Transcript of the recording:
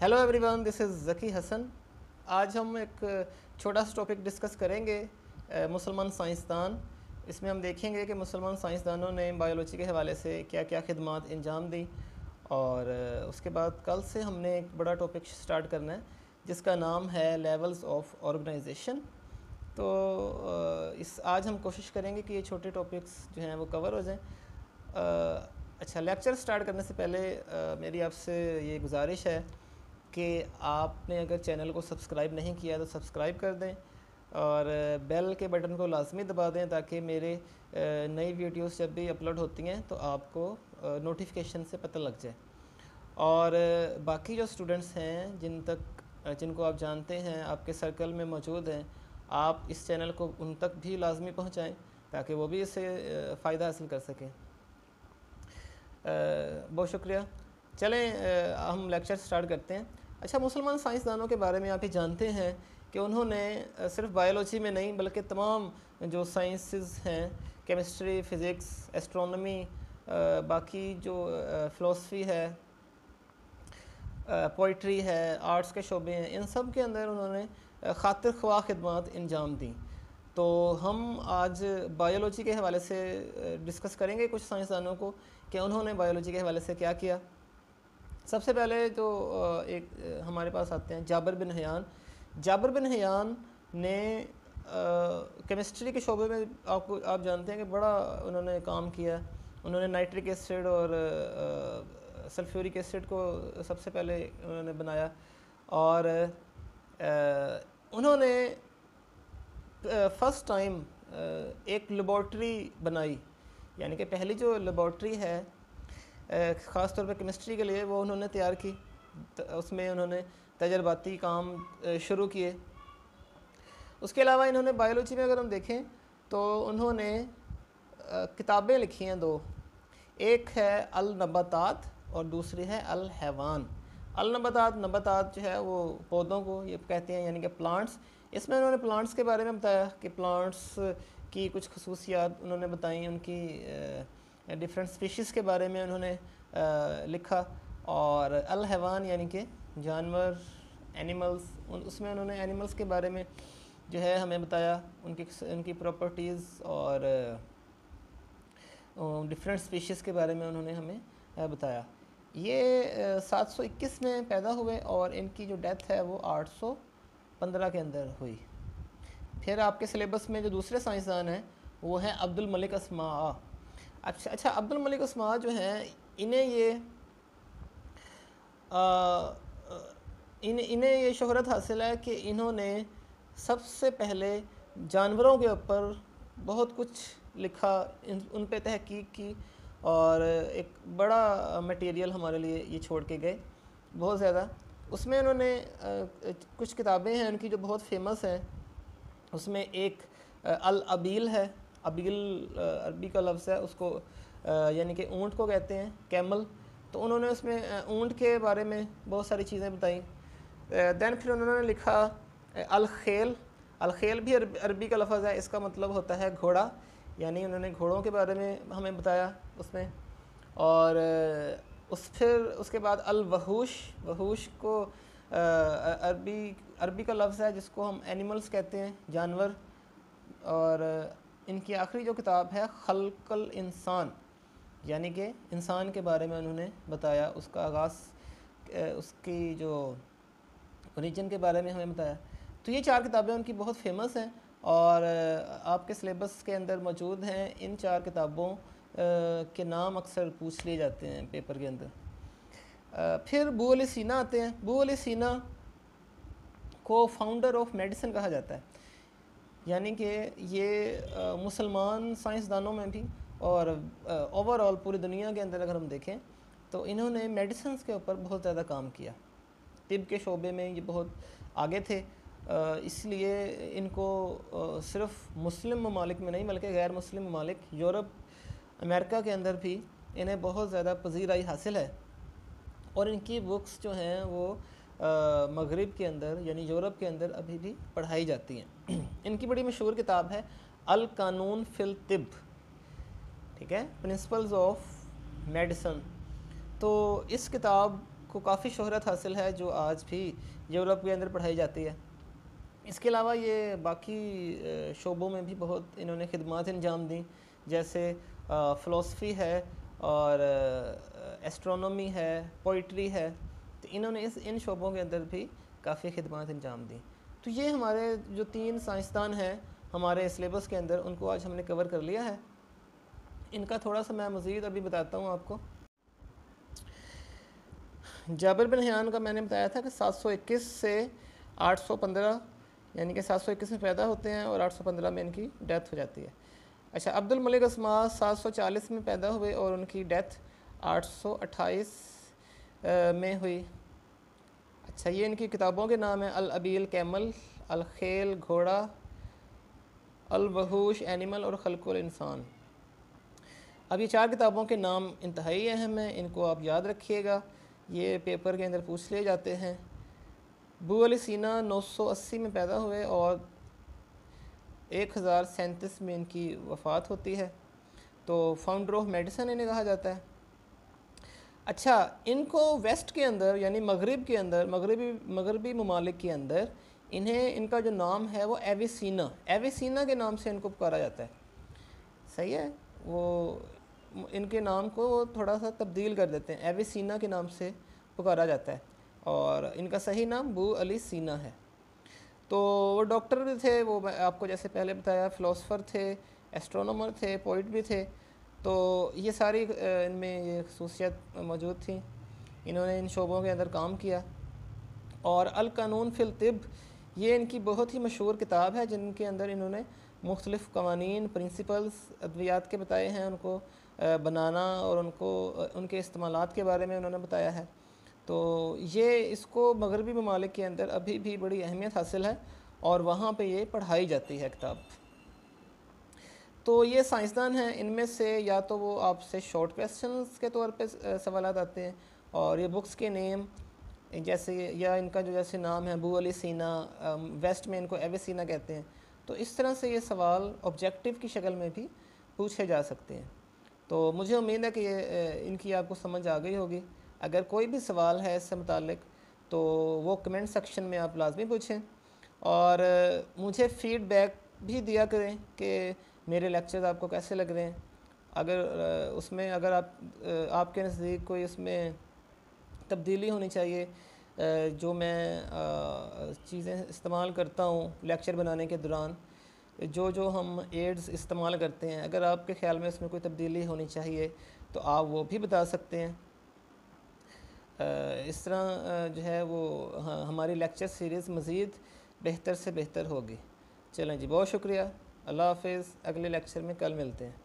Hello everyone this is Zaki Hasan आज हम एक छोटा सा टॉपिक डिस्कस करेंगे मुसलमान साइंसदान। इसमें हम देखेंगे कि मुसलमान साइंसदानों ने बायोलॉजी के हवाले से क्या क्या खदमात अंजाम दी। और उसके बाद कल से हमने एक बड़ा टॉपिक स्टार्ट करना है, जिसका नाम है लेवल्स ऑफ़ ऑर्गेनाइजेशन तो इस, आज हम कोशिश करेंगे कि ये छोटे टॉपिक्स जो हैं वो कवर हो जाएँ। अच्छा लेक्चर स्टार्ट करने से पहले मेरी आपसे ये गुजारिश है कि आपने अगर चैनल को सब्सक्राइब नहीं किया तो सब्सक्राइब कर दें और बेल के बटन को लाजमी दबा दें ताकि मेरे नई वीडियोस जब भी अपलोड होती हैं तो आपको नोटिफिकेशन से पता लग जाए। और बाकी जो स्टूडेंट्स हैं जिन तक जिनको आप जानते हैं, आपके सर्कल में मौजूद हैं, आप इस चैनल को उन तक भी लाजमी पहुँचाएँ ताकि वो भी इससे फ़ायदा हासिल कर सकें। बहुत शुक्रिया। चलें हम लेक्चर स्टार्ट करते हैं। अच्छा मुसलमान साइंसदानों के बारे में आप ही जानते हैं कि उन्होंने सिर्फ़ बायोलॉजी में नहीं, बल्कि तमाम जो साइंसेस हैं, केमिस्ट्री, फ़िज़िक्स, एस्ट्रोनॉमी बाकी जो फ़िलासफ़ी है पोइट्री है, आर्ट्स के शोबे हैं, इन सब के अंदर उन्होंने खातिर ख्वाह खदमात अंजाम दी। तो हम आज बायोलॉजी के हवाले से डिस्कस करेंगे कुछ साइंसदानों को कि उन्होंने बायोलॉजी के हवाले से क्या किया। सबसे पहले जो एक हमारे पास आते हैं जाबर बिन हयान। जाबर बिन हयान ने केमिस्ट्री के शोबे में आपको आप जानते हैं कि बड़ा उन्होंने काम किया। उन्होंने नाइट्रिक एसिड और सल्फ्यूरिक एसिड को सबसे पहले उन्होंने बनाया। और आ, उन्होंने फ़र्स्ट टाइम एक लेबॉर्ट्री बनाई। यानी कि पहली जो लेबॉर्ट्री है ख़ास तौर पर केमिस्ट्री के लिए वो उन्होंने तैयार की। उसमें उन्होंने तजर्बाती काम शुरू किए। उसके अलावा इन्होंने बायोलॉजी में अगर हम देखें तो उन्होंने किताबें लिखी हैं दो। एक है अल नबातात और दूसरी है अल हैवान अल नबातात नबातात जो है वो पौधों को ये कहते हैं, यानी कि प्लांट्स इसमें उन्होंने प्लांट्स के बारे में बताया कि प्लांट्स की कुछ खसूसियात उन्होंने बताई, उनकी डिफरेंट स्पीशीज़ के बारे में उन्होंने आ, लिखा और अल हैवान यानी कि जानवर एनिमल्स उन उसमें उन्होंने एनिमल्स के बारे में जो है हमें बताया उनकी उनकी प्रॉपर्टीज़ और डिफरेंट स्पीशीज़ के बारे में उन्होंने हमें बताया। ये 721 में पैदा हुए और इनकी जो डेथ है वो 815 के अंदर हुई। फिर आपके सिलेबस में जो दूसरे साइंसदान हैं वो हैं अब्दुल मलिक असमा। अच्छा अच्छा अब्दुल मलिक उस्मान जो हैं, इन्हें ये इन इन्हें ये शहरत हासिल है कि इन्होंने सबसे पहले जानवरों के ऊपर बहुत कुछ लिखा उन पर तहकीक की और एक बड़ा मटेरियल हमारे लिए ये छोड़ के गए, बहुत ज़्यादा। उसमें उन्होंने कुछ किताबें हैं उनकी जो बहुत फ़ेमस हैं। उसमें एक अल अबील है अबील अरबी का लफ्ज़ है, उसको यानी कि ऊँट को कहते हैं, कैमल। तो उन्होंने उसमें ऊँट के बारे में बहुत सारी चीज़ें बताई। दैन फिर उन्होंने लिखा अलखेल। अलखेल भी अरबी का लफ्ज़ है, इसका मतलब होता है घोड़ा। यानी उन्होंने घोड़ों के बारे में हमें बताया उसमें। और उस फिर, उसके बाद अल वहूश वहूश को अरबी अरबी का लफ्ज़ है, जिसको हम एनिमल्स कहते हैं, जानवर। और इनकी आखिरी जो किताब है, खलकल इंसान। यानी कि इंसान के बारे में उन्होंने बताया, उसका आगाज़ उसकी जो ओरिजिन के बारे में हमें बताया। तो ये चार किताबें उनकी बहुत फ़ेमस हैं और आपके सिलेबस के अंदर मौजूद हैं। इन चार किताबों के नाम अक्सर पूछ लिए जाते हैं पेपर के अंदर। फिर बू अली सीना आते हैं। बू अली सीना को फाउंडर ऑफ़ मेडिसिन कहा जाता है। यानी कि ये मुसलमान साइंसदानों में भी और ओवरऑल पूरी दुनिया के अंदर अगर हम देखें तो इन्होंने मेडिसिन के ऊपर बहुत ज़्यादा काम किया। तिब के शोबे में ये बहुत आगे थे इसलिए इनको सिर्फ़ मुस्लिम ममालिक में नहीं, बल्कि गैर मुस्लिम ममालिक यूरोप, अमेरिका के अंदर भी इन्हें बहुत ज़्यादा पजीराई हासिल है। और इनकी बुक्स जो हैं, वो मगरब के अंदर, यानी यूरोप के अंदर अभी भी पढ़ाई जाती हैं। इनकी बड़ी मशहूर किताब है, अल कानून फिल तिब ठीक है? प्रिंसिपल्स ऑफ़ मेडिसन तो इस किताब को काफ़ी शहरत हासिल है, जो आज भी यूरोप के अंदर पढ़ाई जाती है। इसके अलावा ये बाकी शोबों में भी बहुत इन्होंने खदमात अंजाम दी। जैसे फ़िलासफ़ी है और एस्ट्रोनॉमी है पोइट्री है। तो इन्होंने इस इन शोबों के अंदर भी काफ़ी खदमात अंजाम दी। तो ये हमारे जो तीन साइंसदान हैं, हमारे सिलेबस के अंदर, उनको आज हमने कवर कर लिया है। इनका थोड़ा सा मैं मज़ीद अभी बताता हूँ आपको। जाबिर बिन हयान का मैंने बताया था कि 721 से 815 यानी कि 721 में पैदा होते हैं और 815 में इनकी डेथ हो जाती है। अच्छा अब्दुल मलिक असमा 740 में पैदा हुए और उनकी डेथ 828 में हुई। अच्छा ये इनकी किताबों के नाम हैं, अल अबील कैमल, अल खेल घोड़ा, अल वहूश एनिमल और खलकुल इंसान। अब ये चार किताबों के नाम इंतहाई अहम हैं इनको आप याद रखिएगा। ये पेपर के अंदर पूछ लिए जाते हैं। बू अली सीना 980 में पैदा हुए और एक हज़ार सैंतीस में इनकी वफ़ात होती है। तो फाउंडर ऑफ़ मेडिसन इन्हें कहा जाता है। अच्छा इनको वेस्ट के अंदर, यानी मगरब के अंदर, मगरबी मगरबी ममालिक के अंदर, इन्हें, इनका जो नाम है वो एविसीना एविसीना के नाम से इनको पुकारा जाता है। सही है? वो, इनके नाम को थोड़ा सा तब्दील कर देते हैं। एविसीना के नाम से पुकारा जाता है। और इनका सही नाम बू अली सीना है। तो वो डॉक्टर भी थे, वो आपको जैसे पहले बताया, फ़िलासफ़र थे, एस्ट्रोनॉमर थे, पोइट भी थे। तो ये सारी इनमें ये खसूसियत मौजूद थी। इन्होंने इन शोबों के अंदर काम किया। और अल कानून फ़िल तिब, ये इनकी बहुत ही मशहूर किताब है, जिनके अंदर इन्होंने मुख्तलिफ़ कवानीन, प्रिंसिपल्स, अद्वियात के बताए हैं, उनको बनाना और उनको उनके इस्तेमाल के बारे में उन्होंने बताया है। तो ये इसको मगरबी ममालिक के अंदर अभी भी बड़ी अहमियत हासिल है और वहाँ पे ये पढ़ाई जाती है किताब। तो ये साइंसदान हैं, इनमें से या तो वो आपसे शॉर्ट क्वेश्चंस के तौर पे सवाल आते हैं और ये बुक्स के नेम जैसे या इनका जो जैसे नाम है बू अली सीना वेस्ट में इनको एवेसीना कहते हैं। तो इस तरह से ये सवाल ऑब्जेक्टिव की शक्ल में भी पूछे जा सकते हैं। तो मुझे उम्मीद है कि ये इनकी आपको समझ आ गई होगी। अगर कोई भी सवाल है इससे मुतक तो वो कमेंट सेक्शन में आप लाजमी पूछें और मुझे फ़ीडबैक भी दिया करें कि मेरे लेक्चर्स आपको कैसे लग रहे हैं? अगर उसमें अगर आप आपके नज़दीक कोई उसमें तब्दीली होनी चाहिए जो मैं चीज़ें इस्तेमाल करता हूँ लेक्चर बनाने के दौरान, जो जो हम एड्स इस्तेमाल करते हैं, अगर आपके ख्याल में उसमें कोई तब्दीली होनी चाहिए तो आप वो भी बता सकते हैं। इस तरह जो है वो हमारी लेक्चर सीरीज़ मज़ीद बेहतर से बेहतर होगी। चलें जी, बहुत शुक्रिया। अल्लाह हाफिज़ अगले लेक्चर में कल मिलते हैं।